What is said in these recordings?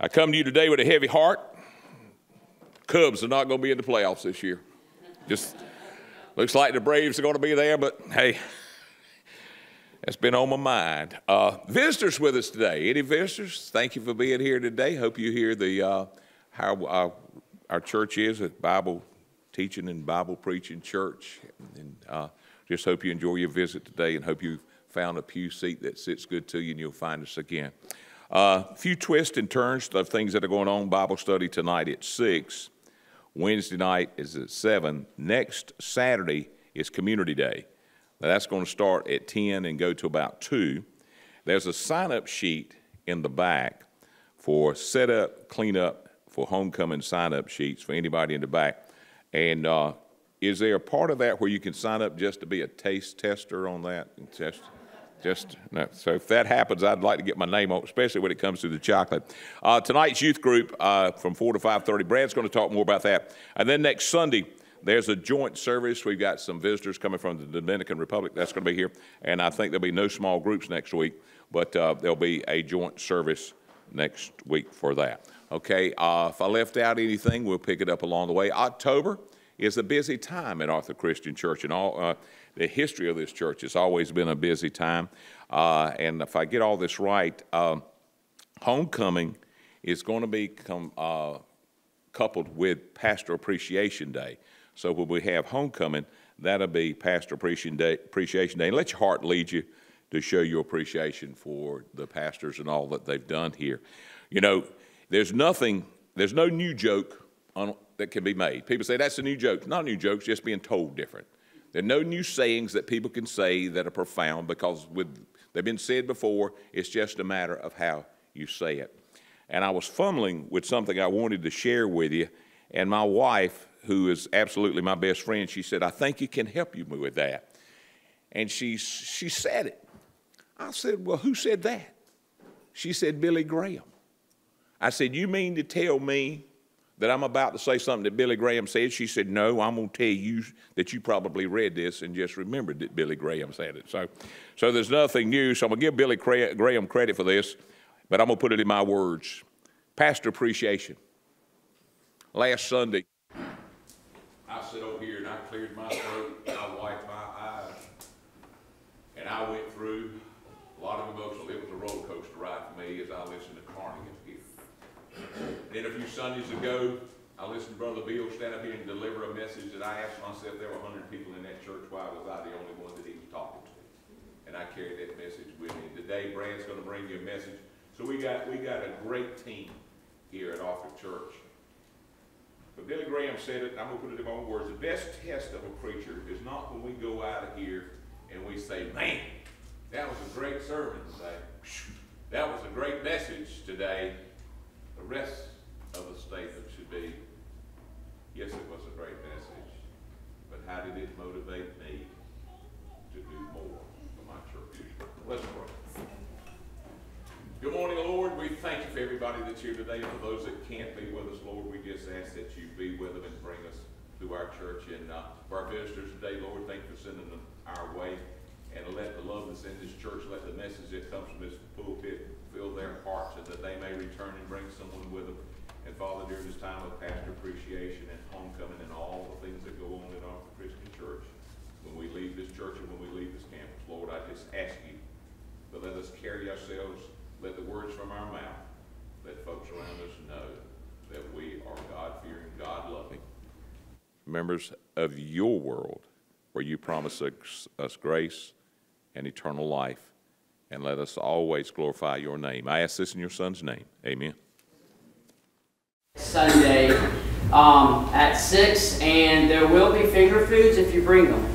I come to you today with a heavy heart. Cubs are not going to be in the playoffs this year. Just looks like the Braves are going to be there, but hey, that's been on my mind. Uh, visitors with us today. Any visitors? Thank you for being here today. Hope you hear the uh, how uh, our church is a Bible teaching and Bible preaching church. And uh, just hope you enjoy your visit today, and hope you found a pew seat that sits good to you, and you'll find us again. A uh, few twists and turns of things that are going on. Bible study tonight at 6. Wednesday night is at 7. Next Saturday is Community Day. Now that's going to start at 10 and go to about 2. There's a sign up sheet in the back for set up, clean for homecoming sign up sheets for anybody in the back. And uh, is there a part of that where you can sign up just to be a taste tester on that? And test? Just no. So if that happens, I'd like to get my name on, especially when it comes to the chocolate. Uh, tonight's youth group uh, from four to five thirty. Brad's going to talk more about that. And then next Sunday, there's a joint service. We've got some visitors coming from the Dominican Republic. That's going to be here, and I think there'll be no small groups next week, but uh, there'll be a joint service next week for that. Okay. Uh, if I left out anything, we'll pick it up along the way. October is a busy time at Arthur Christian Church, and all uh, the history of this church has always been a busy time. Uh, and if I get all this right, uh, homecoming is going to become uh, coupled with Pastor Appreciation Day. So when we have homecoming, that'll be Pastor Appreciation Day. Appreciation Day. And let your heart lead you to show your appreciation for the pastors and all that they've done here. You know, there's nothing, there's no new joke on, that can be made. People say that's a new joke. Not a new joke, just being told different. There are no new sayings that people can say that are profound because with, they've been said before. It's just a matter of how you say it. And I was fumbling with something I wanted to share with you, and my wife, who is absolutely my best friend, she said, I think you can help you with that. And she, she said it. I said, Well, who said that? She said, Billy Graham. I said, You mean to tell me that I'm about to say something that Billy Graham said. She said, No, I'm going to tell you that you probably read this and just remembered that Billy Graham said it. So, so there's nothing new. So I'm going to give Billy Graham credit for this, but I'm going to put it in my words. Pastor appreciation. Last Sunday, I sat over here and I cleared my throat, I wiped my eyes, and I went through a lot of emotional. It was a roller coaster ride for me as I listened to then a few Sundays ago, I listened to Brother Bill stand up here and deliver a message that I asked myself, there were 100 people in that church, why was I the only one that he was talking to? And I carried that message with me. Today, Brad's going to bring you a message. So we got, we got a great team here at Arthur Church. But Billy Graham said it, I'm going to put it in my own words, the best test of a preacher is not when we go out of here and we say, man, that was a great sermon today. That was a great message today. The rest of the statement should be, yes, it was a great message, but how did it motivate me to do more for my church? Let's pray. Good morning, Lord. We thank you for everybody that's here today. For those that can't be with us, Lord, we just ask that you be with them and bring us to our church. And uh, for our visitors today, Lord, thank you for sending them our way. And let the love that's in this church, let the message that comes from this pulpit fill their hearts and that they may return and bring someone with them and Father, during this time of pastor appreciation and homecoming and all the things that go on in our Christian church, when we leave this church and when we leave this campus, Lord, I just ask you, but let us carry ourselves, let the words from our mouth, let folks around us know that we are God-fearing, God-loving members of your world where you promise us, us grace and eternal life. And let us always glorify your name. I ask this in your Son's name. Amen. Sunday um, at 6, and there will be finger foods if you bring them.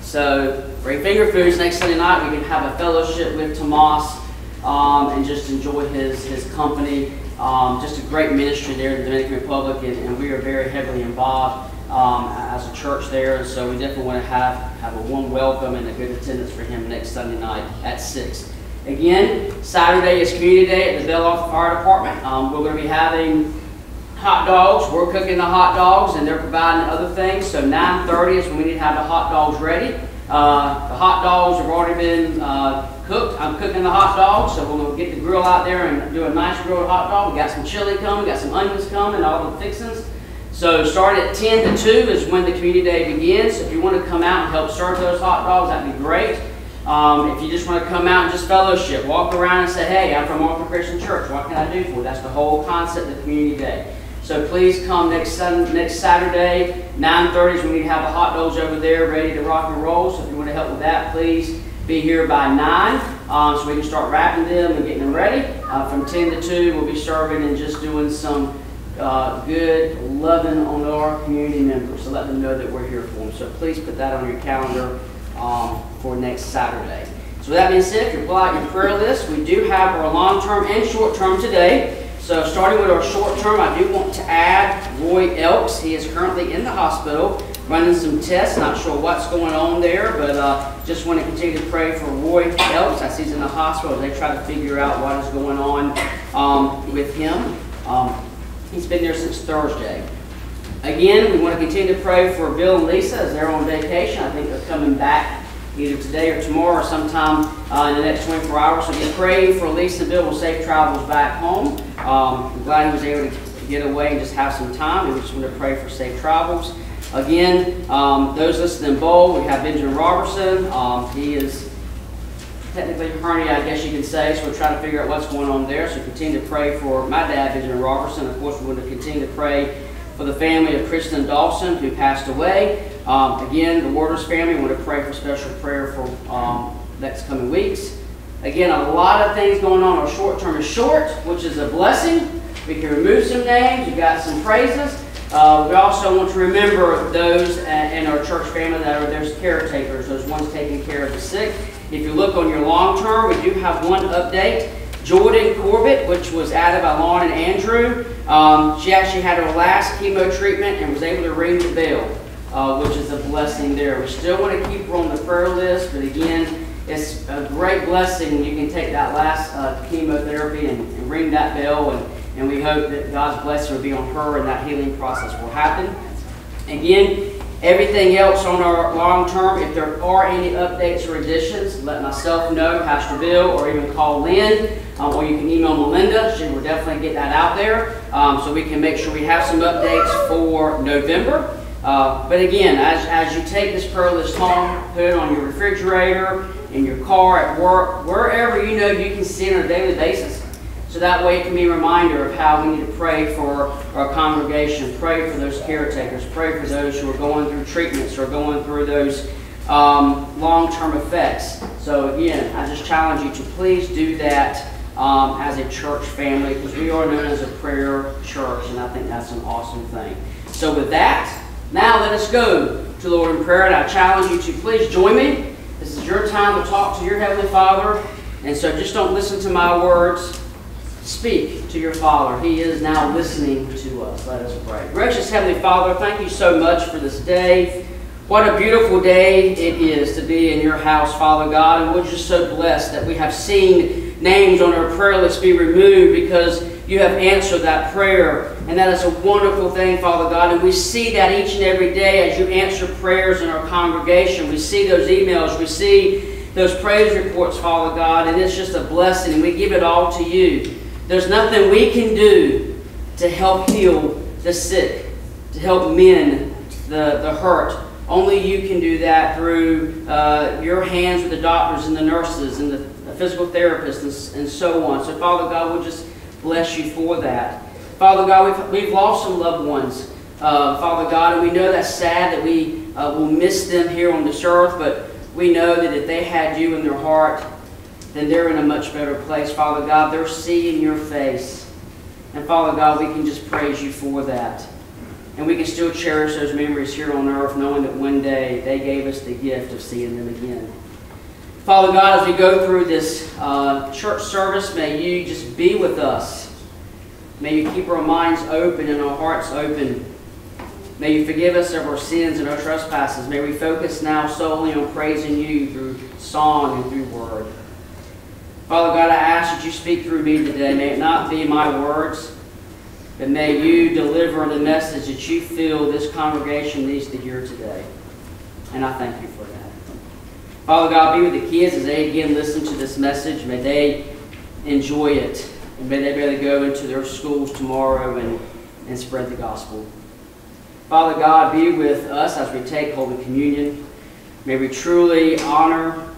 So bring finger foods next Sunday night. We can have a fellowship with Tomas um, and just enjoy his, his company. Um, just a great ministry there in the Dominican Republic, and, and we are very heavily involved um, as a church there. And so we definitely want to have, have a warm welcome and a good attendance for him next Sunday night at 6. Again, Saturday is Community Day at the Bell Fire Department. Um, we're going to be having hot dogs. We're cooking the hot dogs, and they're providing other things. So 9.30 is when we need to have the hot dogs ready. Uh, the hot dogs have already been uh, cooked. I'm cooking the hot dogs, so we're gonna get the grill out there and do a nice grilled hot dog. We got some chili coming, got some onions coming, all the fixings. So start at 10 to 2 is when the community day begins. If you want to come out and help serve those hot dogs, that'd be great. Um, if you just want to come out and just fellowship, walk around and say, hey, I'm from Arthur Christian Church. What can I do for you? That's the whole concept of community day. So please come next Sunday, next Saturday, 9.30 is when we have the hot dogs over there ready to rock and roll. So if you want to help with that, please be here by 9 um, so we can start wrapping them and getting them ready. Uh, from 10 to 2, we'll be serving and just doing some uh, good loving on our community members. So let them know that we're here for them. So please put that on your calendar um, for next Saturday. So with that being said, if you pull out your prayer list, we do have our long-term and short-term today. So starting with our short-term, I do want to add Roy Elks. He is currently in the hospital running some tests. Not sure what's going on there, but uh, just want to continue to pray for Roy Elks I see he's in the hospital. They try to figure out what is going on um, with him. Um, he's been there since Thursday. Again, we want to continue to pray for Bill and Lisa as they're on vacation. I think they're coming back either today or tomorrow or sometime uh, in the next 24 hours. So be praying for Lisa Bill with safe travels back home. Um, I'm glad he was able to get away and just have some time. And we just want to pray for safe travels. Again, um, those listed in bold, we have Benjamin Roberson. Um, he is technically hernia, I guess you could say, so we're trying to figure out what's going on there. So continue to pray for my dad, Benjamin Roberson. Of course, we want to continue to pray for the family of Kristen Dawson, who passed away. Um, again, the Waters family, we want to pray for special prayer for um, next coming weeks. Again, a lot of things going on. Our short term is short, which is a blessing. We can remove some names. We've got some praises. Uh, we also want to remember those in our church family that are those caretakers, those ones taking care of the sick. If you look on your long term, we do have one update. Jordan Corbett, which was added by Lauren and Andrew, um, she actually had her last chemo treatment and was able to ring the bell, uh, which is a blessing there. We still want to keep her on the prayer list, but again, it's a great blessing you can take that last uh, chemotherapy and, and, ring that bell, and, and we hope that God's blessing will be on her and that healing process will happen. Again, Everything else on our long term, if there are any updates or additions, let myself know, Pastor Bill, or even call Lynn, um, or you can email Melinda. She will definitely get that out there um, so we can make sure we have some updates for November. Uh, but again, as, as you take this prayer list home, put it on your refrigerator, in your car, at work, wherever you know you can see it on a daily basis. So that way it can be a reminder of how we need to pray for our congregation, pray for those caretakers, pray for those who are going through treatments or going through those um, long-term effects. So again, I just challenge you to please do that um, as a church family because we are known as a prayer church and I think that's an awesome thing. So with that, now let us go to the Lord in prayer and I challenge you to please join me. This is your time to talk to your Heavenly Father and so just don't listen to my words speak to your Father. He is now listening to us. Let us pray. Gracious Heavenly Father, thank you so much for this day. What a beautiful day it is to be in your house, Father God. And we're just so blessed that we have seen names on our prayer list be removed because you have answered that prayer. And that is a wonderful thing, Father God. And we see that each and every day as you answer prayers in our congregation. We see those emails. We see those praise reports, Father God. And it's just a blessing. And we give it all to you. There's nothing we can do to help heal the sick, to help mend the, the hurt. Only you can do that through uh, your hands with the doctors and the nurses and the, the physical therapists and, and, so on. So, Father God, we'll just bless you for that. Father God, we've, we've lost some loved ones, uh, Father God, and we know that's sad that we uh, will miss them here on this earth, but we know that if they had you in their heart, then they're in a much better place. Father God, they're seeing your face. And Father God, we can just praise you for that. And we can still cherish those memories here on earth, knowing that one day they gave us the gift of seeing them again. Father God, as we go through this uh, church service, may you just be with us. May you keep our minds open and our hearts open. May you forgive us of our sins and our trespasses. May we focus now solely on praising you through song and through word. Father God, I ask that you speak through me today. May it not be my words, but may you deliver the message that you feel this congregation needs to hear today. And I thank you for that. Father God, be with the kids as they again listen to this message. May they enjoy it. And may they be able to go into their schools tomorrow and, and spread the gospel. Father God, be with us as we take Holy Communion. May we truly honor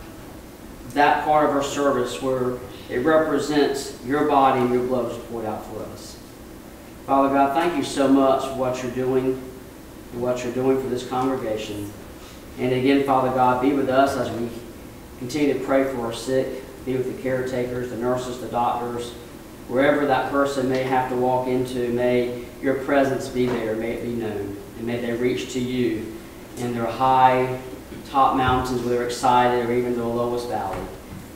that part of our service where it represents your body and your blood was poured out for us. Father God, thank you so much for what you're doing and what you're doing for this congregation. And again, Father God, be with us as we continue to pray for our sick. Be with the caretakers, the nurses, the doctors, wherever that person may have to walk into. May your presence be there. May it be known. And may they reach to you in their high top mountains where they're excited or even the lowest valley.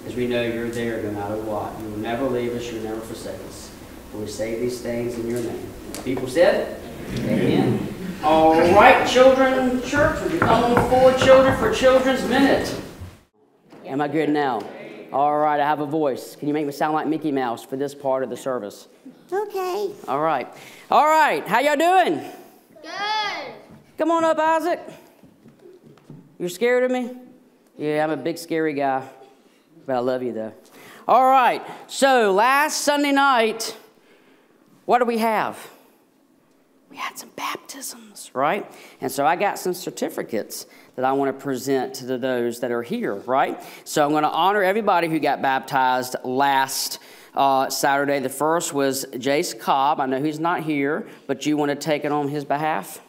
As we know you're there no matter what. You will never leave us. You'll never forsake us. We say these things in your name. People said, Amen. Amen. All right, children, church, would you come on forward, children, for Children's Minute? Am I good now? All right, I have a voice. Can you make me sound like Mickey Mouse for this part of the service? Okay. All right. All right, how y'all doing? Good. Come on up, Isaac. You're scared of me? Yeah, I'm a big scary guy, but I love you though. All right, so last Sunday night, what do we have? We had some baptisms, right? And so I got some certificates that I want to present to those that are here, right? So I'm going to honor everybody who got baptized last uh, Saturday. The first was Jace Cobb. I know he's not here, but you want to take it on his behalf?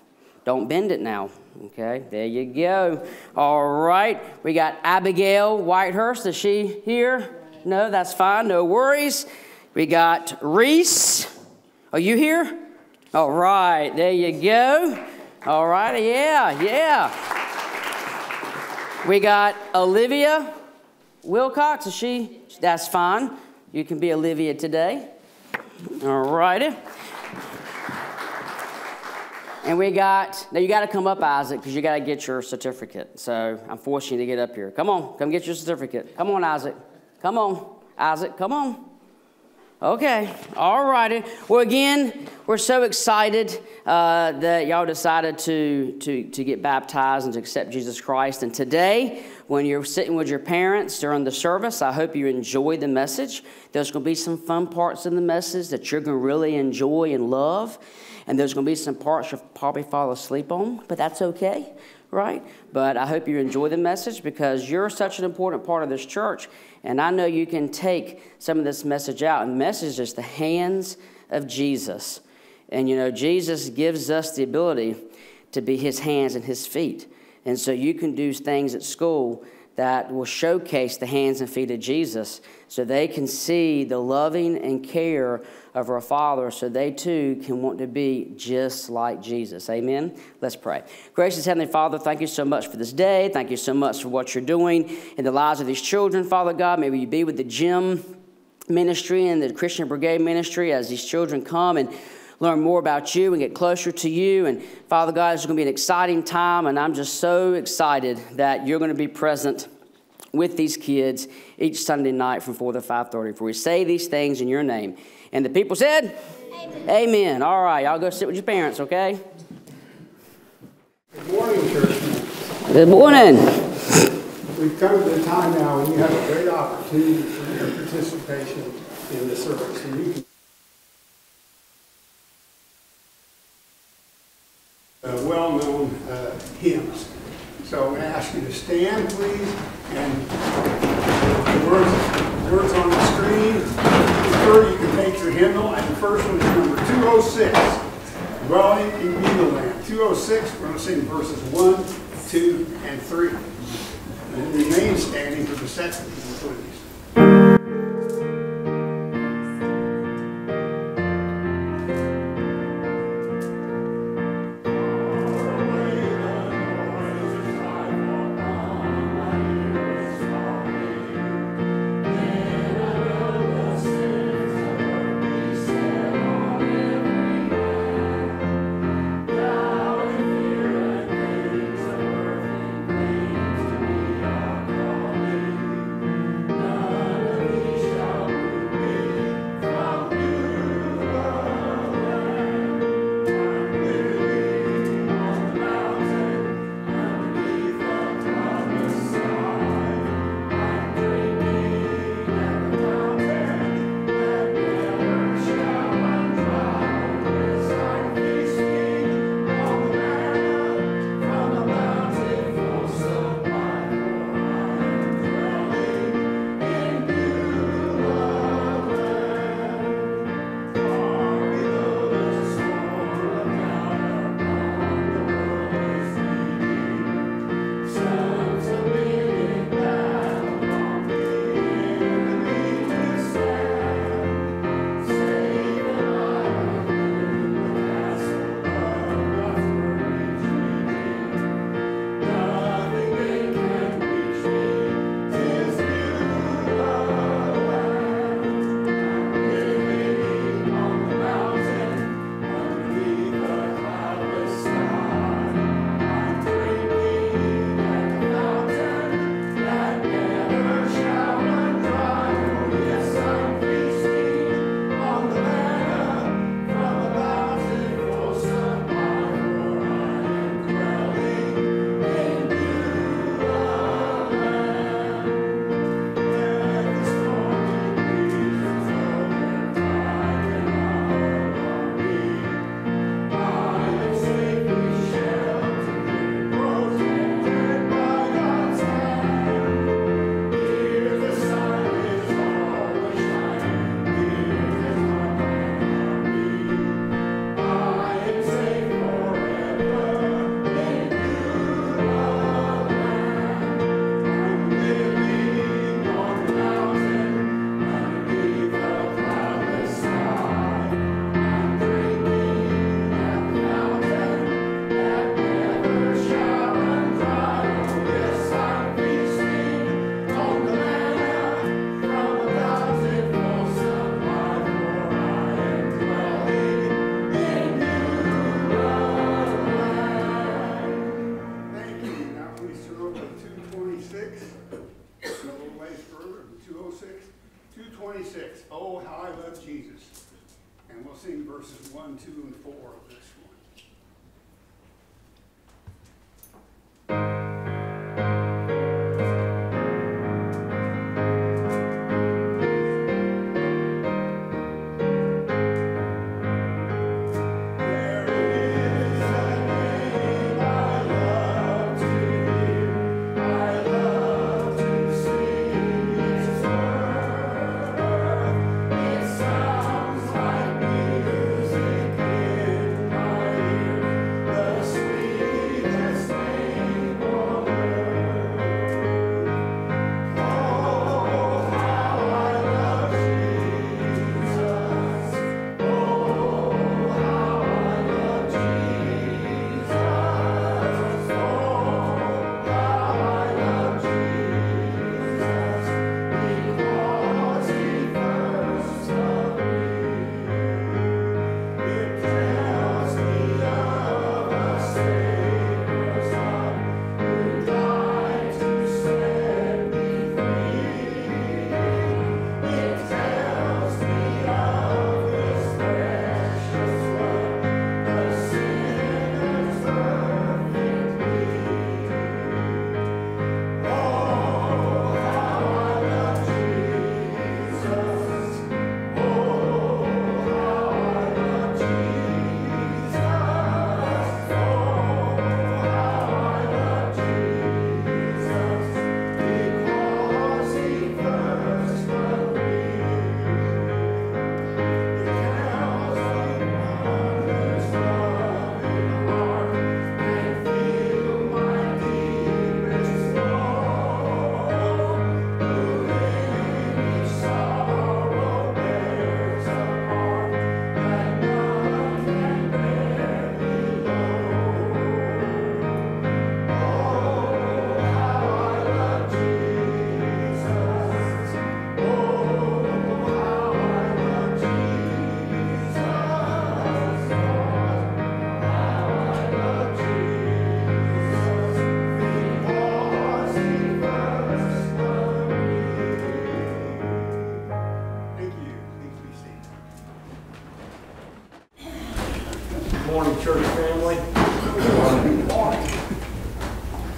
Don't bend it now. Okay, there you go. All right, we got Abigail Whitehurst. Is she here? No, that's fine. No worries. We got Reese. Are you here? All right, there you go. All right, yeah, yeah. We got Olivia Wilcox. Is she? That's fine. You can be Olivia today. All righty. And we got, now you got to come up, Isaac, because you got to get your certificate. So I'm forcing you to get up here. Come on, come get your certificate. Come on, Isaac. Come on, Isaac, come on. Okay, all righty. Well, again, we're so excited uh, that y'all decided to, to, to get baptized and to accept Jesus Christ. And today, when you're sitting with your parents during the service, I hope you enjoy the message. There's going to be some fun parts in the message that you're going to really enjoy and love. And there's going to be some parts you'll probably fall asleep on, but that's okay, right? But I hope you enjoy the message because you're such an important part of this church. And I know you can take some of this message out. And message is the hands of Jesus. And you know, Jesus gives us the ability to be his hands and his feet. And so you can do things at school that will showcase the hands and feet of Jesus so they can see the loving and care of our Father so they too can want to be just like Jesus. Amen? Let's pray. Gracious Heavenly Father, thank you so much for this day. Thank you so much for what you're doing in the lives of these children, Father God. Maybe you be with the gym ministry and the Christian Brigade ministry as these children come and learn more about you and get closer to you. And Father God, it's going to be an exciting time, and I'm just so excited that you're going to be present with these kids each Sunday night from 4 to 5.30. For we say these things in your name. And the people said, Amen. Amen. All right, y'all go sit with your parents, okay? Good morning, church. Good morning. We've come to the time now when you have a great opportunity for your participation in the service. And you can uh, well-known uh, hymns. So I'm going to ask you to stand, please, and the words, words on the screen. Third, you can take your hymnal, and the first one is number 206, Dwelling in Beulah Land. 206, we're going to sing verses 1,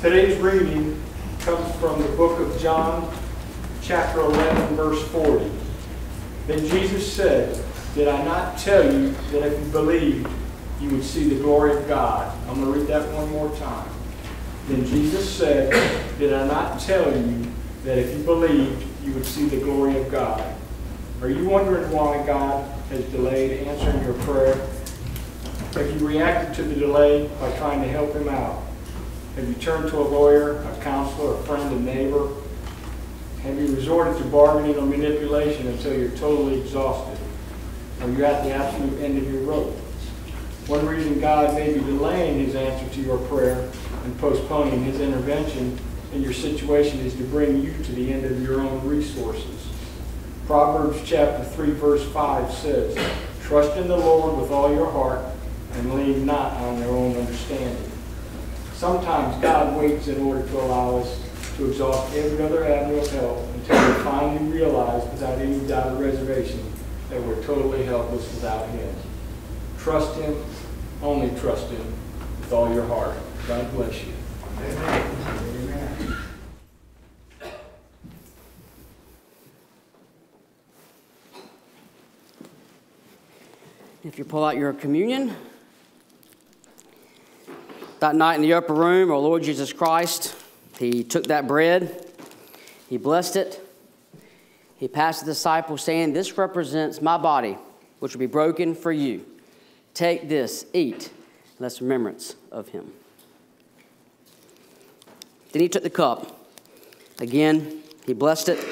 Today's reading comes from the book of John, chapter 11, verse 40. Then Jesus said, Did I not tell you that if you believed, you would see the glory of God? I'm going to read that one more time. Then Jesus said, Did I not tell you that if you believed, you would see the glory of God? Are you wondering why God has delayed answering your prayer? Have you reacted to the delay by trying to help him out? Turned to a lawyer, a counselor, a friend, a neighbor? Have you resorted to bargaining or manipulation until you're totally exhausted? Are you at the absolute end of your rope? One reason God may be delaying his answer to your prayer and postponing his intervention in your situation is to bring you to the end of your own resources. Proverbs chapter 3 verse 5 says, Trust in the Lord with all your heart and lean not on your own understanding. Sometimes God waits in order to allow us to exhaust every other avenue of help until we finally realize without any doubt or reservation that we're totally helpless without Him. Trust Him, only trust Him with all your heart. God bless you. Amen. If you pull out your communion, that night in the upper room, our Lord Jesus Christ, He took that bread, He blessed it, He passed the disciples, saying, This represents my body, which will be broken for you. Take this, eat, let's remembrance of Him. Then He took the cup. Again, He blessed it.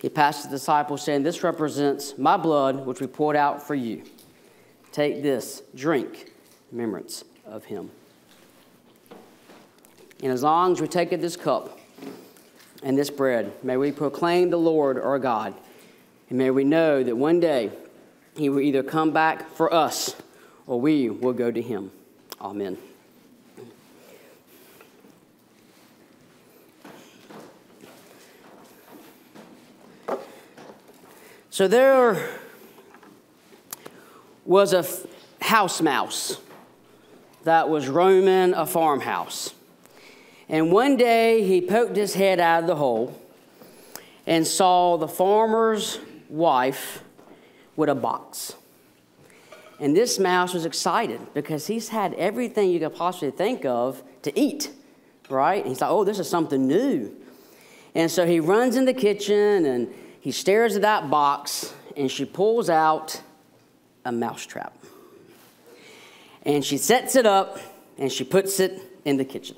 He passed the disciples, saying, This represents my blood, which we poured out for you. Take this, drink, remembrance of him. And as long as we take this cup and this bread, may we proclaim the Lord our God. And may we know that one day he will either come back for us or we will go to him. Amen. So there was a house mouse that was roaming a farmhouse. And one day he poked his head out of the hole and saw the farmer's wife with a box. And this mouse was excited because he's had everything you could possibly think of to eat, right? And he's like, oh, this is something new. And so he runs in the kitchen and he stares at that box and she pulls out a mousetrap. And she sets it up and she puts it in the kitchen.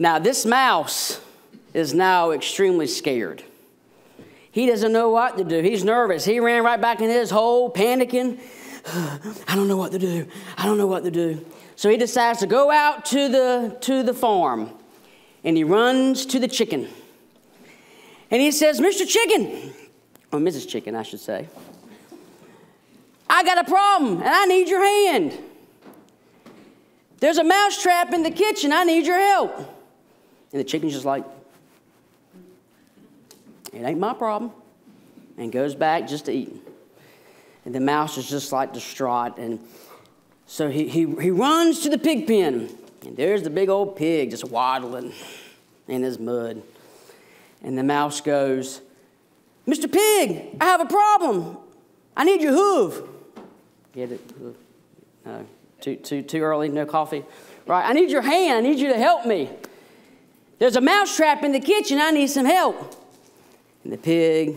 Now, this mouse is now extremely scared. He doesn't know what to do. He's nervous. He ran right back in his hole, panicking. I don't know what to do. I don't know what to do. So he decides to go out to the, to the farm and he runs to the chicken. And he says, Mr. Chicken, or Mrs. Chicken, I should say, I got a problem and I need your hand. There's a mouse trap in the kitchen. I need your help. And the chicken's just like, it ain't my problem. And goes back just to eat. And the mouse is just like distraught. And so he, he, he runs to the pig pen. And there's the big old pig just waddling in his mud. And the mouse goes, Mr. Pig, I have a problem. I need your hoof. Get it? No, too, too, too early, no coffee. Right, I need your hand. I need you to help me. There's a mouse trap in the kitchen. I need some help. And the pig,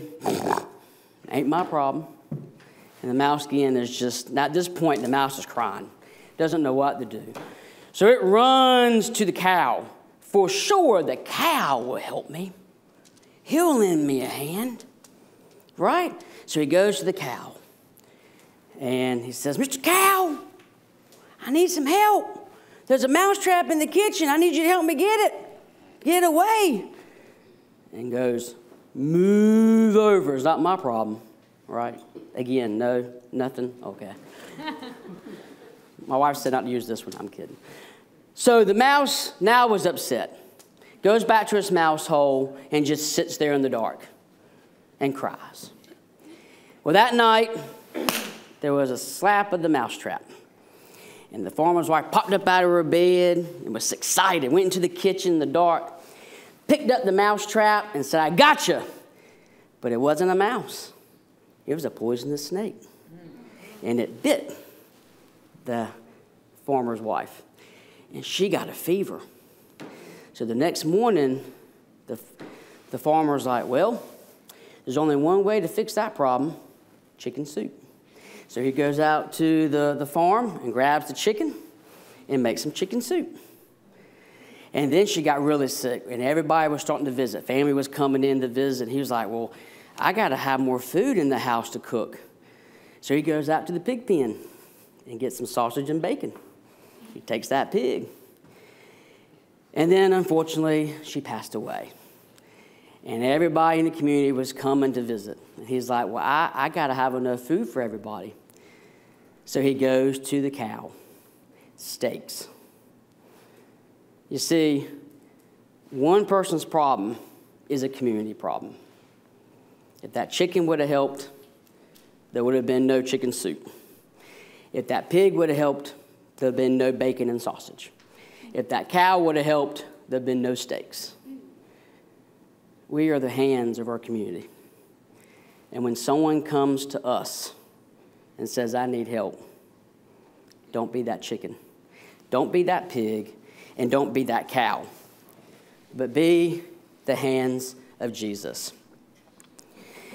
ain't my problem. And the mouse again is just, now. at this point, the mouse is crying, doesn't know what to do. So it runs to the cow. For sure, the cow will help me. He'll lend me a hand, right? So he goes to the cow and he says, Mr. Cow, I need some help. There's a mousetrap in the kitchen. I need you to help me get it. Get away. And goes, Move over. It's not my problem, right? Again, no, nothing. Okay. my wife said not to use this one. I'm kidding. So the mouse now was upset goes back to his mouse hole and just sits there in the dark and cries. Well, that night, there was a slap of the mousetrap. And the farmer's wife popped up out of her bed and was excited, went into the kitchen in the dark, picked up the mouse trap and said, I gotcha. But it wasn't a mouse, it was a poisonous snake. And it bit the farmer's wife. And she got a fever. So the next morning, the, the farmer's like, Well, there's only one way to fix that problem chicken soup. So he goes out to the, the farm and grabs the chicken and makes some chicken soup. And then she got really sick, and everybody was starting to visit. Family was coming in to visit. He was like, Well, I got to have more food in the house to cook. So he goes out to the pig pen and gets some sausage and bacon. He takes that pig and then, unfortunately, she passed away. And everybody in the community was coming to visit. And he's like, Well, I, I got to have enough food for everybody. So he goes to the cow, steaks. You see, one person's problem is a community problem. If that chicken would have helped, there would have been no chicken soup. If that pig would have helped, there would have been no bacon and sausage. If that cow would have helped, there'd been no steaks. We are the hands of our community. And when someone comes to us and says, I need help, don't be that chicken. Don't be that pig. And don't be that cow. But be the hands of Jesus.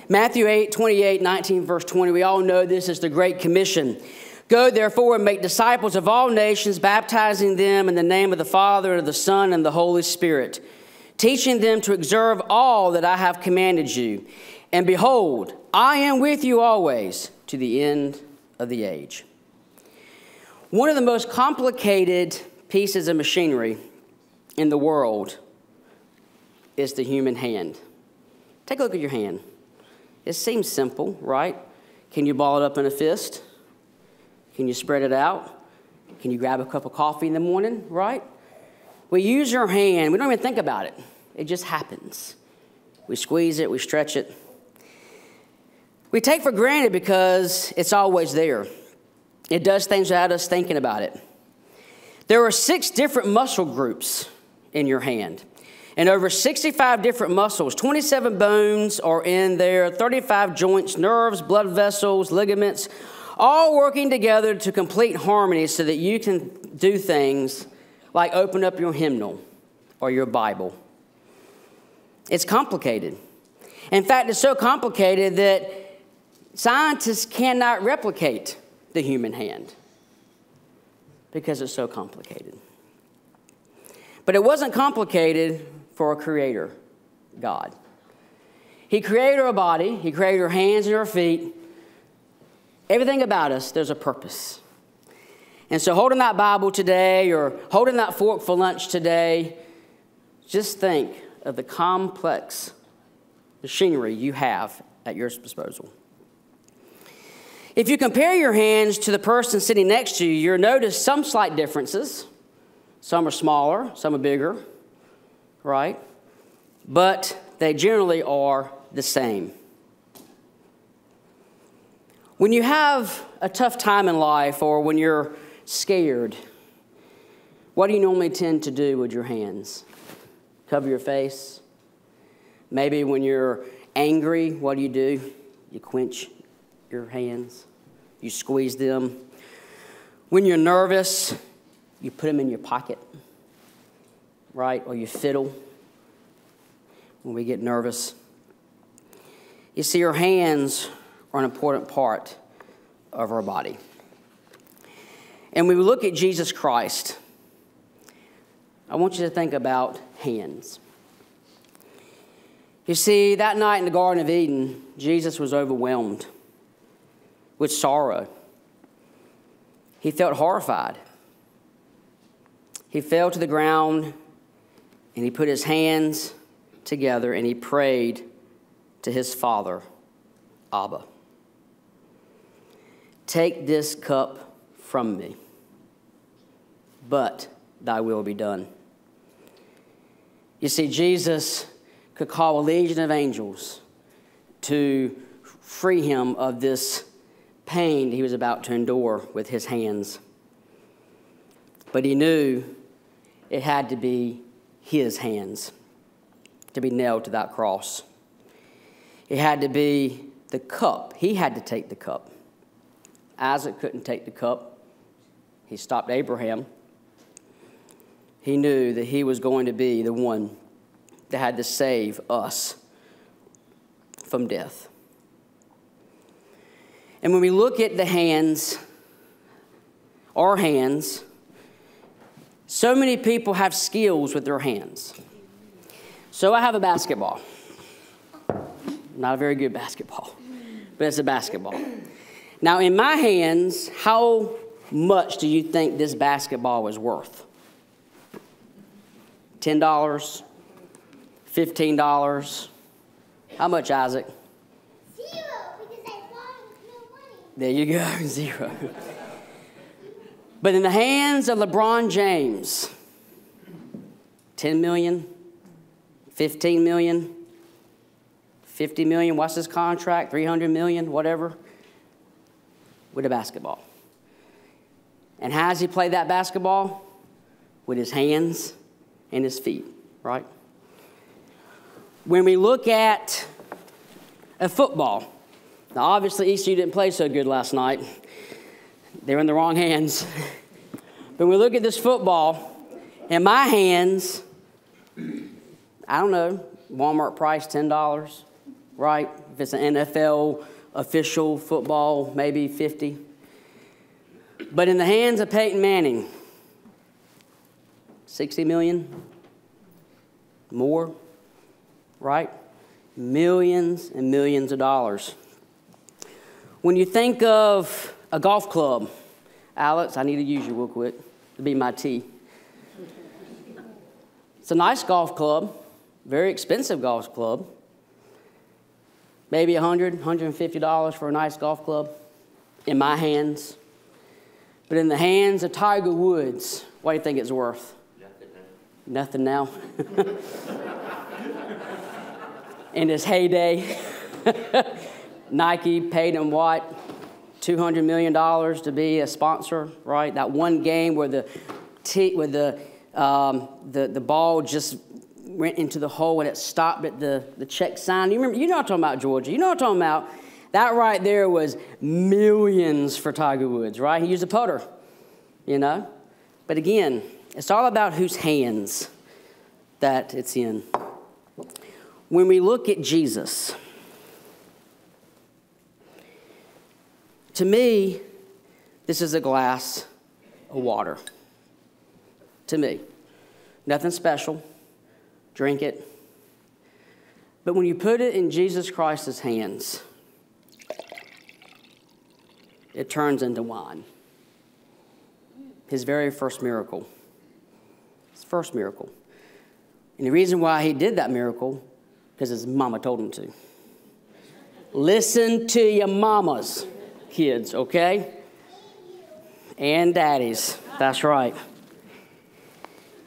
Matthew 8, 28, 19, verse 20. We all know this is the Great Commission. Go therefore and make disciples of all nations, baptizing them in the name of the Father, and of the Son, and the Holy Spirit, teaching them to observe all that I have commanded you. And behold, I am with you always to the end of the age. One of the most complicated pieces of machinery in the world is the human hand. Take a look at your hand. It seems simple, right? Can you ball it up in a fist? Can you spread it out? Can you grab a cup of coffee in the morning, right? We use our hand, we don't even think about it, it just happens. We squeeze it, we stretch it. We take for granted because it's always there. It does things without us thinking about it. There are six different muscle groups in your hand, and over 65 different muscles. 27 bones are in there, 35 joints, nerves, blood vessels, ligaments, all working together to complete harmony so that you can do things like open up your hymnal or your Bible. It's complicated. In fact, it's so complicated that scientists cannot replicate the human hand because it's so complicated. But it wasn't complicated for a creator, God. He created our body, He created our hands and our feet. Everything about us, there's a purpose. And so, holding that Bible today or holding that fork for lunch today, just think of the complex machinery you have at your disposal. If you compare your hands to the person sitting next to you, you'll notice some slight differences. Some are smaller, some are bigger, right? But they generally are the same. When you have a tough time in life or when you're scared, what do you normally tend to do with your hands? Cover your face? Maybe when you're angry, what do you do? You quench your hands, you squeeze them. When you're nervous, you put them in your pocket, right? Or you fiddle when we get nervous. You see, our hands are an important part of our body. And when we look at Jesus Christ, I want you to think about hands. You see, that night in the Garden of Eden, Jesus was overwhelmed with sorrow. He felt horrified. He fell to the ground and he put his hands together and he prayed to his father, Abba. Take this cup from me, but thy will be done. You see, Jesus could call a legion of angels to free him of this pain he was about to endure with his hands. But he knew it had to be his hands to be nailed to that cross. It had to be the cup. He had to take the cup. Isaac couldn't take the cup. He stopped Abraham. He knew that he was going to be the one that had to save us from death. And when we look at the hands, our hands, so many people have skills with their hands. So I have a basketball. Not a very good basketball, but it's a basketball. Now, in my hands, how much do you think this basketball is worth? $10? $15? How much, Isaac? Zero, because I lost no money. There you go, zero. But in the hands of LeBron James, 10 million, 15 million, 50 million, what's his contract? 300 million, whatever with a basketball. And how does he play that basketball? With his hands and his feet, right? When we look at a football, now obviously ECU didn't play so good last night. They were in the wrong hands. but we look at this football, in my hands, I don't know, Walmart price $10, right? If it's an NFL official football, maybe 50. But in the hands of Peyton Manning, 60 million? More? Right? Millions and millions of dollars. When you think of a golf club, Alex, I need to use you real quick to be my tee. It's a nice golf club, very expensive golf club maybe $100, $150 for a nice golf club in my hands. But in the hands of Tiger Woods, what do you think it's worth? Nothing now. Nothing now. in his heyday. Nike paid him what? $200 million to be a sponsor, right? That one game where the, t- where the, um, the, the ball just went into the hole and it stopped at the, the check sign. You remember, you know I'm talking about, Georgia. You know I'm talking about. That right there was millions for Tiger Woods, right? He used a putter, you know? But again, it's all about whose hands that it's in. When we look at Jesus, to me, this is a glass of water. To me, nothing special. Drink it. But when you put it in Jesus Christ's hands, it turns into wine. His very first miracle. His first miracle. And the reason why he did that miracle, because his mama told him to. Listen to your mamas, kids, okay? And daddies. That's right.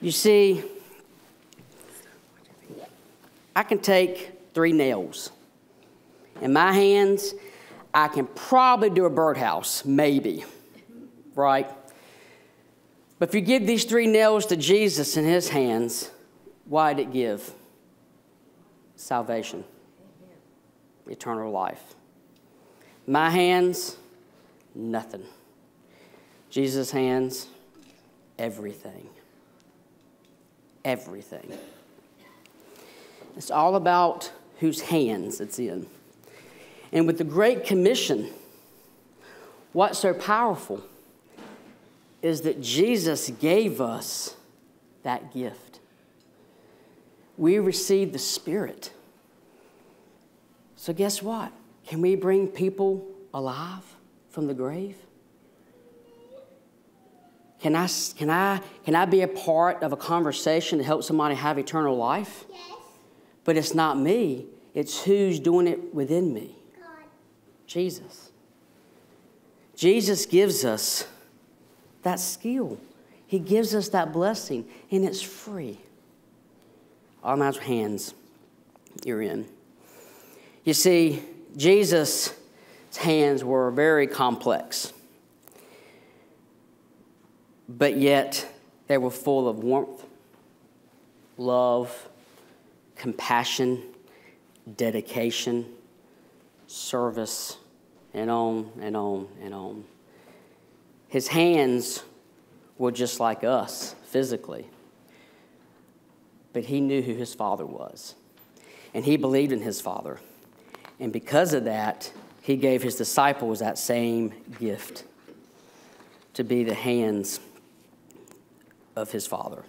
You see, I can take three nails. In my hands, I can probably do a birdhouse, maybe, right? But if you give these three nails to Jesus in his hands, why did it give? Salvation, eternal life. My hands, nothing. Jesus' hands, everything. Everything. It's all about whose hands it's in. And with the Great Commission, what's so powerful is that Jesus gave us that gift. We received the Spirit. So, guess what? Can we bring people alive from the grave? Can I, can, I, can I be a part of a conversation to help somebody have eternal life? Yes. But it's not me, it's who's doing it within me God. Jesus. Jesus gives us that skill, He gives us that blessing, and it's free. All my hands you're in. You see, Jesus' hands were very complex, but yet they were full of warmth, love, compassion, dedication, service, and on and on and on. His hands were just like us physically, but he knew who his father was, and he believed in his father. And because of that, he gave his disciples that same gift to be the hands of his father.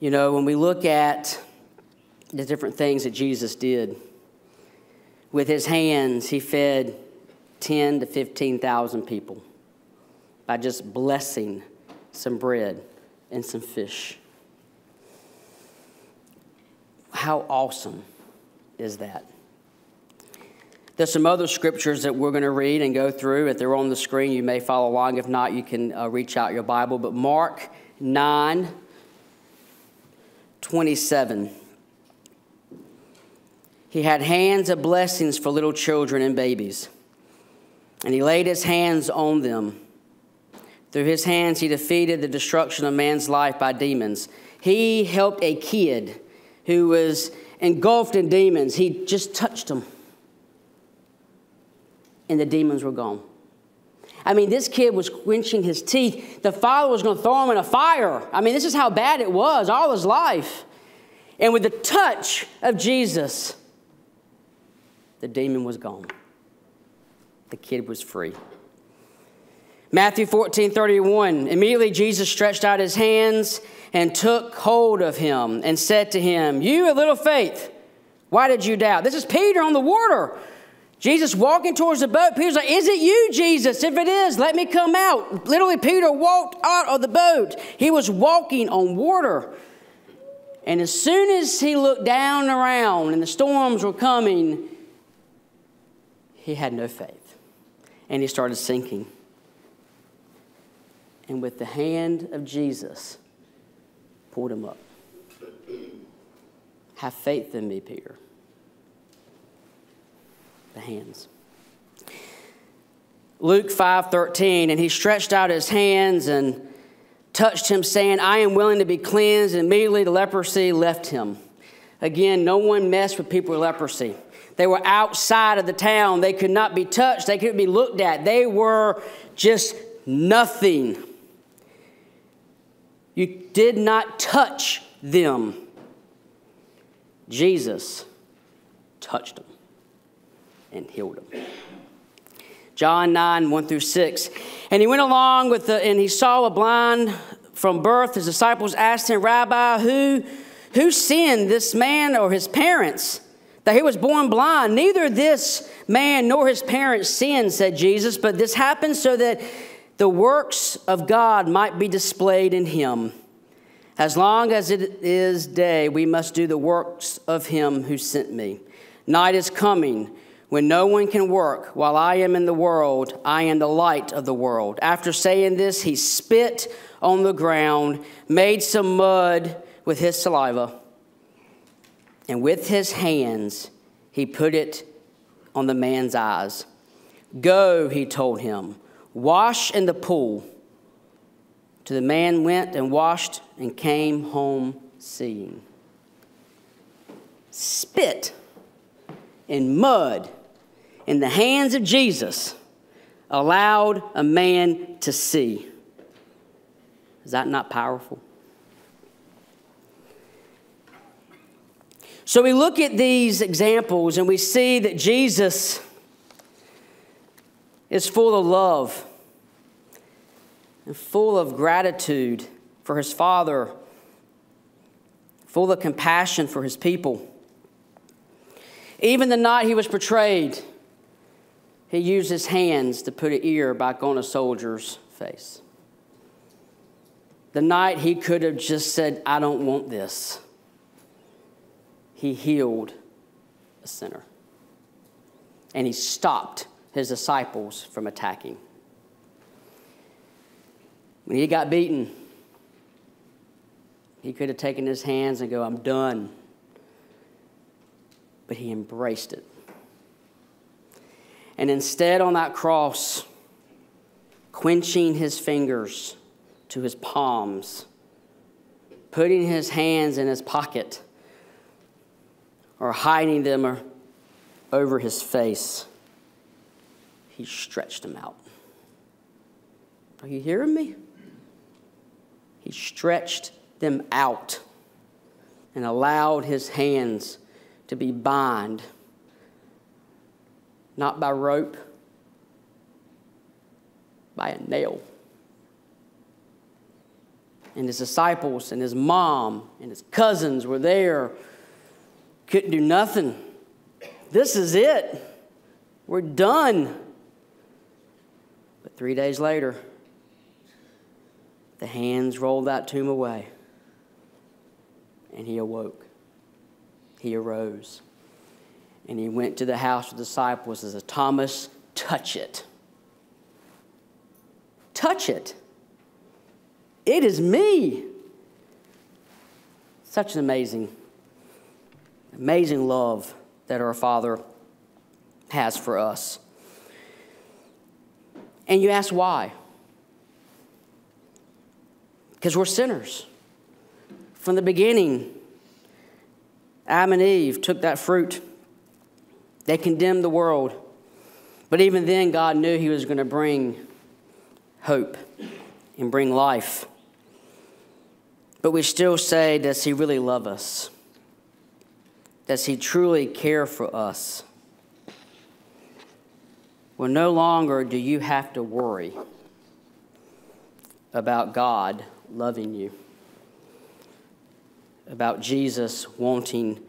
You know, when we look at the different things that Jesus did, with his hands, he fed 10 to 15,000 people by just blessing some bread and some fish. How awesome is that? There's some other scriptures that we're going to read and go through. If they're on the screen, you may follow along. If not, you can uh, reach out your Bible. But Mark 9 27. He had hands of blessings for little children and babies, and he laid his hands on them. Through his hands, he defeated the destruction of man's life by demons. He helped a kid who was engulfed in demons. He just touched them, and the demons were gone. I mean, this kid was quenching his teeth. The father was going to throw him in a fire. I mean, this is how bad it was all his life. And with the touch of Jesus, the demon was gone. The kid was free. Matthew 14 31. Immediately Jesus stretched out his hands and took hold of him and said to him, You of little faith, why did you doubt? This is Peter on the water. Jesus walking towards the boat. Peter's like, Is it you, Jesus? If it is, let me come out. Literally, Peter walked out of the boat. He was walking on water. And as soon as he looked down around and the storms were coming, he had no faith. And he started sinking. And with the hand of Jesus, pulled him up. Have faith in me, Peter. the hands. Luke 5:13 and he stretched out his hands and touched him saying, "I am willing to be cleansed." And immediately the leprosy left him. Again, no one messed with people with leprosy. They were outside of the town. They could not be touched. They couldn't be looked at. They were just nothing. You did not touch them. Jesus touched them and healed them. John 9, 1 through 6. And he went along with the, and he saw a blind from birth. His disciples asked him, Rabbi, who, who sinned, this man or his parents, that he was born blind? Neither this man nor his parents sinned, said Jesus, but this happened so that the works of God might be displayed in him. As long as it is day, we must do the works of him who sent me. Night is coming when no one can work, while I am in the world, I am the light of the world. After saying this, he spit on the ground, made some mud with his saliva, and with his hands he put it on the man's eyes. Go, he told him, wash in the pool. To the man went and washed and came home seeing. Spit and mud in the hands of Jesus allowed a man to see. Is that not powerful? So we look at these examples and we see that Jesus is full of love and full of gratitude for his Father, full of compassion for his people. Even the night he was betrayed, he used his hands to put an ear back on a soldier's face. The night he could have just said, I don't want this, he healed a sinner. And he stopped his disciples from attacking. When he got beaten, he could have taken his hands and go, I'm done. But he embraced it. And instead, on that cross, quenching his fingers to his palms, putting his hands in his pocket, or hiding them over his face, he stretched them out. Are you hearing me? He stretched them out and allowed his hands to be bound not by rope, by a nail. And his disciples and his mom and his cousins were there, couldn't do nothing. This is it. We're done. Three days later, the hands rolled that tomb away, and he awoke. He arose and he went to the house of the disciples and said, Thomas, touch it. Touch it. It is me. Such an amazing, amazing love that our Father has for us. And you ask why? Because we're sinners. From the beginning, Adam and Eve took that fruit they condemned the world. But even then, God knew He was going to bring hope and bring life. But we still say, Does He really love us? Does He truly care for us? Well, no longer do you have to worry about God loving you, about Jesus wanting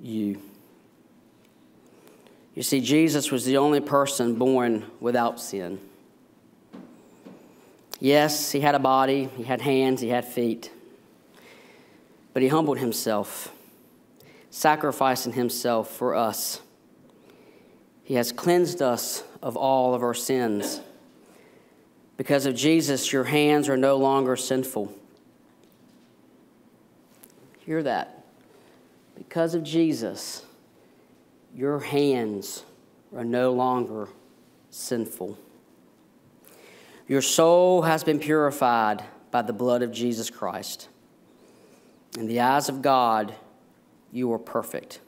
you. You see, Jesus was the only person born without sin. Yes, he had a body, he had hands, he had feet, but he humbled himself, sacrificing himself for us. He has cleansed us of all of our sins. Because of Jesus, your hands are no longer sinful. Hear that. Because of Jesus, your hands are no longer sinful. Your soul has been purified by the blood of Jesus Christ. In the eyes of God, you are perfect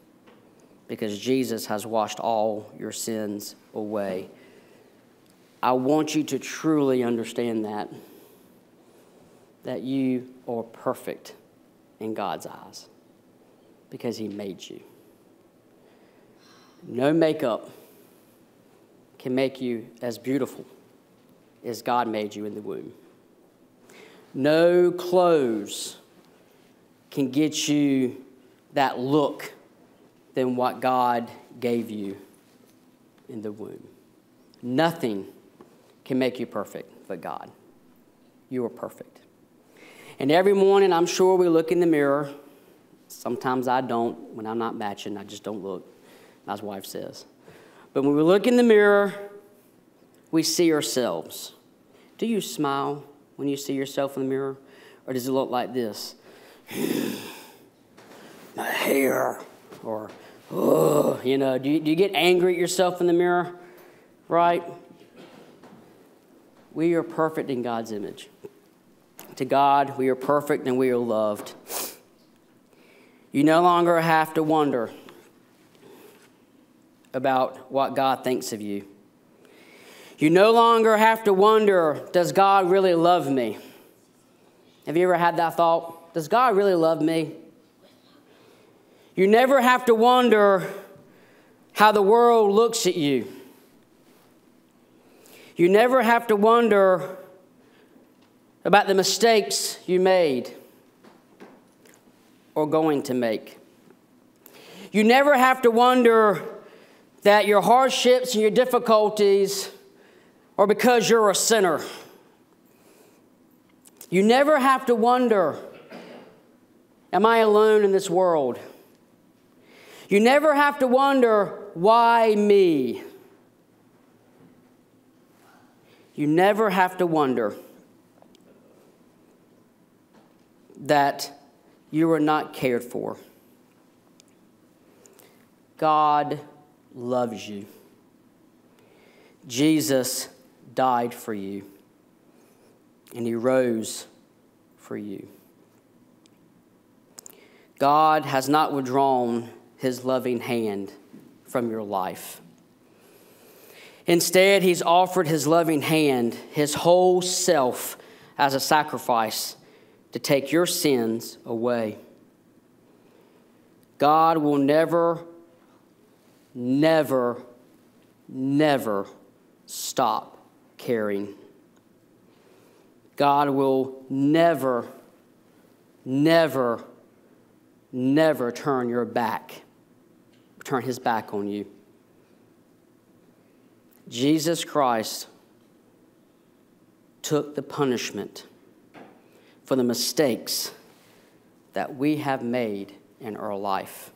because Jesus has washed all your sins away. I want you to truly understand that that you are perfect in God's eyes because he made you. No makeup can make you as beautiful as God made you in the womb. No clothes can get you that look than what God gave you in the womb. Nothing can make you perfect but God. You are perfect. And every morning, I'm sure we look in the mirror. Sometimes I don't. When I'm not matching, I just don't look, as wife says. But when we look in the mirror, we see ourselves. Do you smile when you see yourself in the mirror? Or does it look like this? My hair. Or, oh, you know, do you, do you get angry at yourself in the mirror? Right? We are perfect in God's image. To God, we are perfect and we are loved. You no longer have to wonder about what God thinks of you. You no longer have to wonder, does God really love me? Have you ever had that thought? Does God really love me? You never have to wonder how the world looks at you. You never have to wonder about the mistakes you made or going to make. You never have to wonder that your hardships and your difficulties are because you're a sinner. You never have to wonder, am I alone in this world? You never have to wonder, why me? You never have to wonder that you are not cared for. God loves you. Jesus died for you, and he rose for you. God has not withdrawn his loving hand from your life. Instead, he's offered his loving hand, his whole self, as a sacrifice to take your sins away. God will never, never, never stop caring. God will never, never, never turn your back, turn his back on you. Jesus Christ took the punishment for the mistakes that we have made in our life.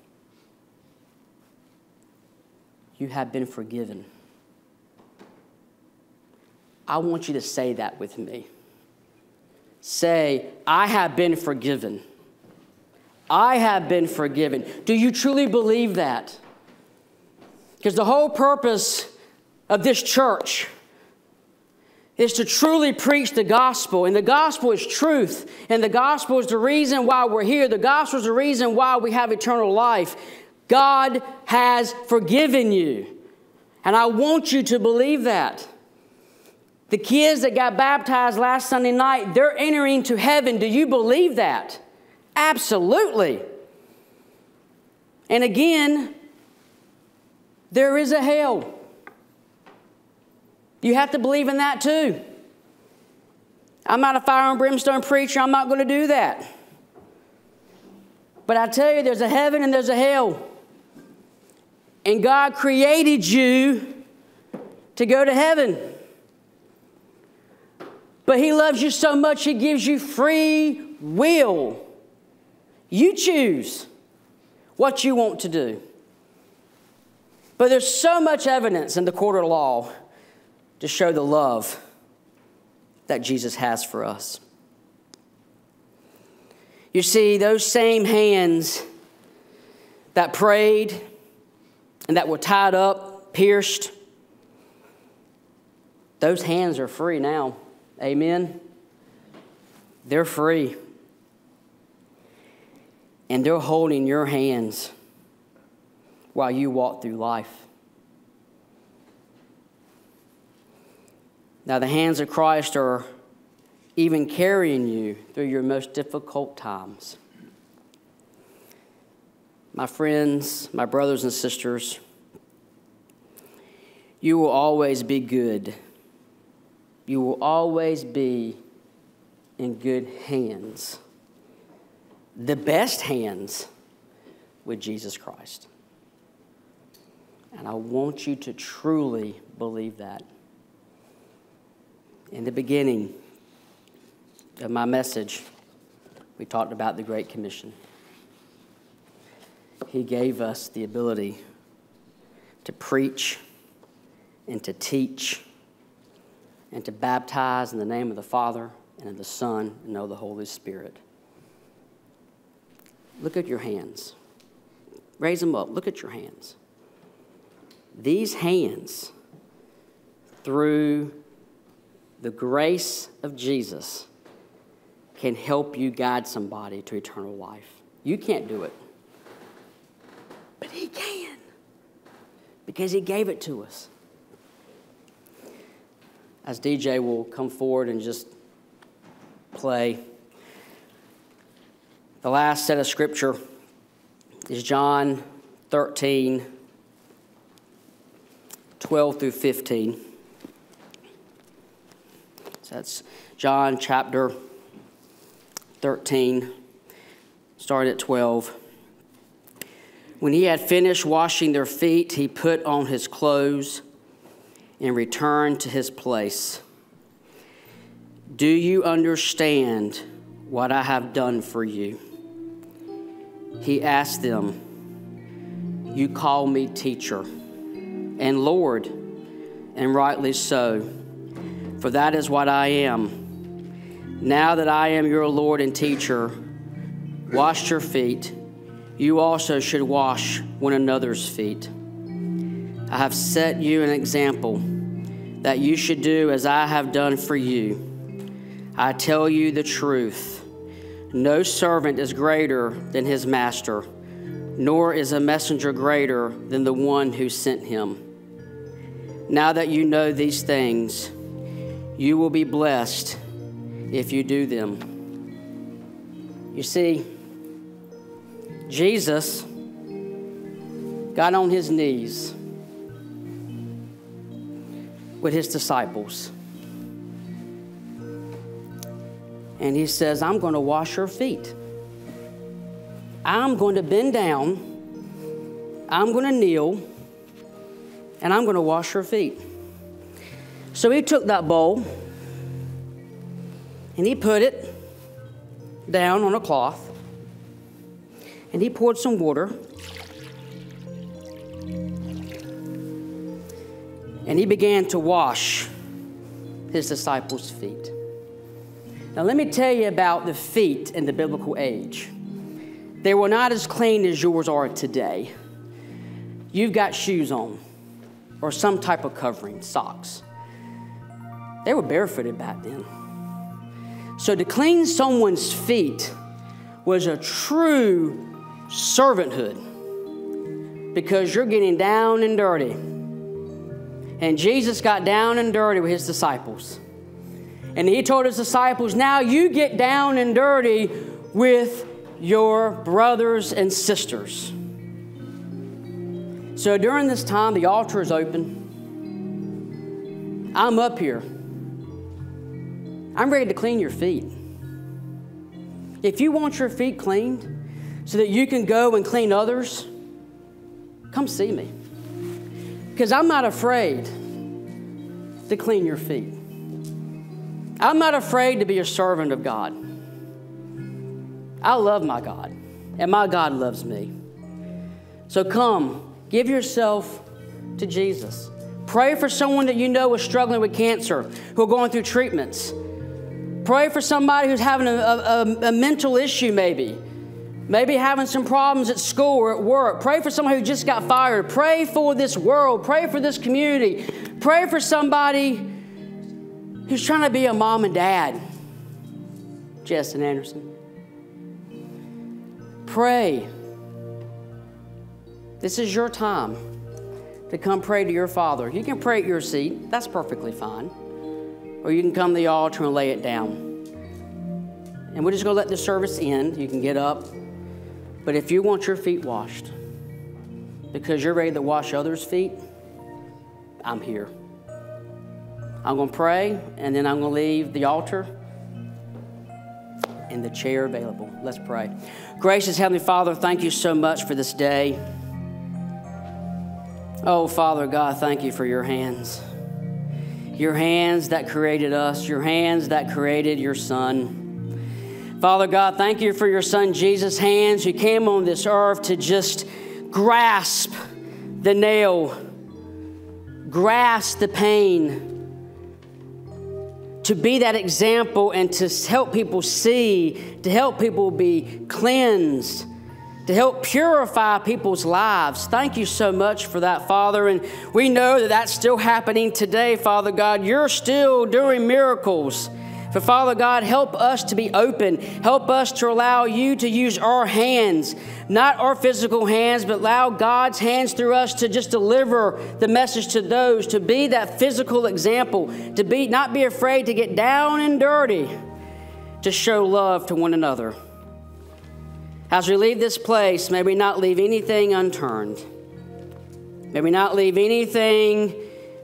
You have been forgiven. I want you to say that with me. Say, I have been forgiven. I have been forgiven. Do you truly believe that? Because the whole purpose of this church is to truly preach the gospel. And the gospel is truth. And the gospel is the reason why we're here. The gospel is the reason why we have eternal life. God has forgiven you. And I want you to believe that. The kids that got baptized last Sunday night, they're entering to heaven. Do you believe that? Absolutely. And again, there is a hell. You have to believe in that too. I'm not a fire and brimstone preacher. I'm not going to do that. But I tell you, there's a heaven and there's a hell. And God created you to go to heaven. But He loves you so much, He gives you free will. You choose what you want to do. But there's so much evidence in the court of law to show the love that Jesus has for us. You see, those same hands that prayed and that were tied up pierced. Those hands are free now. Amen. They're free. And they're holding your hands while you walk through life. Now, the hands of Christ are even carrying you through your most difficult times. My friends, my brothers and sisters, you will always be good. You will always be in good hands. The best hands with Jesus Christ. And I want you to truly believe that. In the beginning of my message, we talked about the Great Commission. He gave us the ability to preach and to teach and to baptize in the name of the Father and of the Son and of the Holy Spirit. Look at your hands. Raise them up. Look at your hands. These hands, through the grace of Jesus, can help you guide somebody to eternal life. You can't do it, but He can because He gave it to us. As DJ will come forward and just play, the last set of scripture is John 13. 12 through 15. So that's John chapter 13, start at 12. When he had finished washing their feet, he put on his clothes and returned to his place. Do you understand what I have done for you? He asked them, You call me teacher and Lord, and rightly so, for that is what I am. Now that I am your Lord and teacher, wash your feet. You also should wash one another's feet. I have set you an example that you should do as I have done for you. I tell you the truth no servant is greater than his master, nor is a messenger greater than the one who sent him. Now that you know these things, you will be blessed if you do them. You see, Jesus got on his knees with his disciples. And he says, I'm going to wash your feet. I'm going to bend down. I'm going to kneel and I'm going to wash her feet. So he took that bowl and he put it down on a cloth and he poured some water and he began to wash his disciples' feet. Now, let me tell you about the feet in the biblical age. They were not as clean as yours are today. You've got shoes on or some type of covering, socks. They were barefooted back then. So to clean someone's feet was a true servanthood because you're getting down and dirty. And Jesus got down and dirty with his disciples. And he told his disciples, Now you get down and dirty with your brothers and sisters. So during this time, the altar is open. I'm up here. I'm ready to clean your feet. If you want your feet cleaned so that you can go and clean others, come see me. Because I'm not afraid to clean your feet. I'm not afraid to be a servant of God. I love my God, and my God loves me. So come Give yourself to Jesus. Pray for someone that you know is struggling with cancer, who are going through treatments. Pray for somebody who's having a, a, a mental issue, maybe. Maybe having some problems at school or at work. Pray for someone who just got fired. Pray for this world. Pray for this community. Pray for somebody who's trying to be a mom and dad. Justin Anderson. Pray. This is your time to come pray to your Father. You can pray at your seat, that's perfectly fine. Or you can come to the altar and lay it down. And we're just going to let the service end. You can get up. But if you want your feet washed because you're ready to wash others' feet, I'm here. I'm going to pray and then I'm going to leave the altar and the chair available. Let's pray. Gracious Heavenly Father, thank you so much for this day. Oh, Father God, thank you for your hands. Your hands that created us, your hands that created your Son. Father God, thank you for your Son Jesus' hands who came on this earth to just grasp the nail, grasp the pain, to be that example and to help people see, to help people be cleansed, to help purify people's lives. Thank you so much for that, Father. And we know that that's still happening today, Father God. You're still doing miracles. But Father God, help us to be open. Help us to allow you to use our hands, not our physical hands, but allow God's hands through us to just deliver the message to those, to be that physical example, to be not be afraid to get down and dirty, to show love to one another. As we leave this place, may we not leave anything unturned. May we not leave anything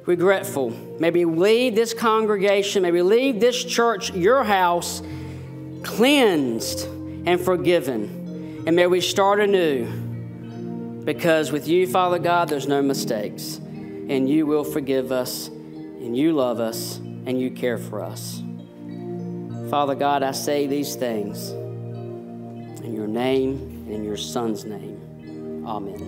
regretful. Maybe leave this congregation, maybe leave this church, your house, cleansed and forgiven. And may we start anew. Because with you, Father God, there's no mistakes. And you will forgive us, and you love us, and you care for us. Father God, I say these things in your name and in your Son's name. Amen.